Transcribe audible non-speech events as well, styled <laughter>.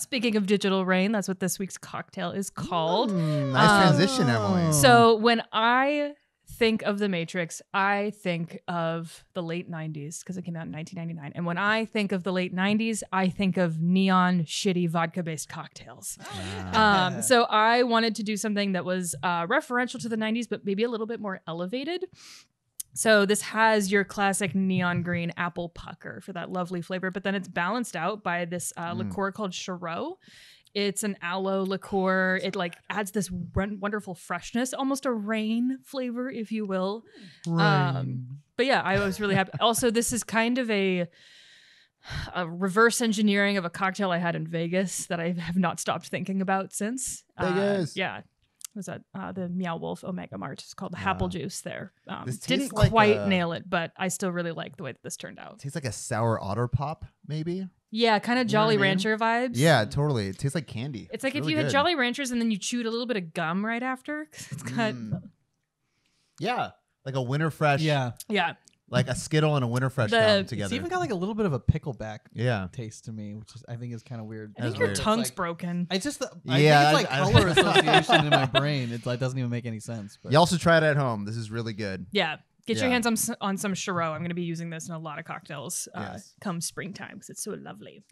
Speaking of digital rain, that's what this week's cocktail is called. Mm, nice Um, transition, Emily. So when I think of The Matrix, I think of the late 90s because it came out in 1999. And when I think of the late 90s, I think of neon, shitty vodka based cocktails. Um, <laughs> so I wanted to do something that was uh, referential to the 90s, but maybe a little bit more elevated. So this has your classic neon green apple pucker for that lovely flavor, but then it's balanced out by this uh, Mm. liqueur called Chareau. It's an aloe liqueur. It like adds this won- wonderful freshness, almost a rain flavor, if you will. Um, but yeah, I was really happy. also, this is kind of a a reverse engineering of a cocktail I had in Vegas that I have not stopped thinking about since. Uh, Vegas. yeah. Was that uh, the Meow Wolf Omega Mart? It's called the. Apple Juice there. Um, This didn't like quite a- nail it, but I still really like the way that this turned out. tastes like a sour otter pop, maybe. Yeah, kind of You know I Jolly mean? Rancher vibes. Yeah, totally. It tastes like candy. It's like if really you had. Jolly Ranchers and then you chewed a little bit of gum right after. 'cause It's got, Mm. Yeah, like a winter fresh. Yeah. yeah. Like a Skittle and a winter fresh The- come together. It's even got like a little bit of a pickleback yeah. taste to me, which is I think is kind of weird. I That's think your weird. It's tongue's like- broken. I just, the, I Yeah, think it's I- like I- color <laughs> association in my brain. It like doesn't even make any sense. But You also try it at home. This is really good. Yeah. Get your hands on, on some Chareau. I'm going to be using this in a lot of cocktails uh, Yes. come springtime because it's so lovely.